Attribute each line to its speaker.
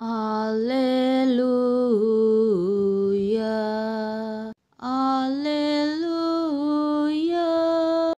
Speaker 1: Alleluia.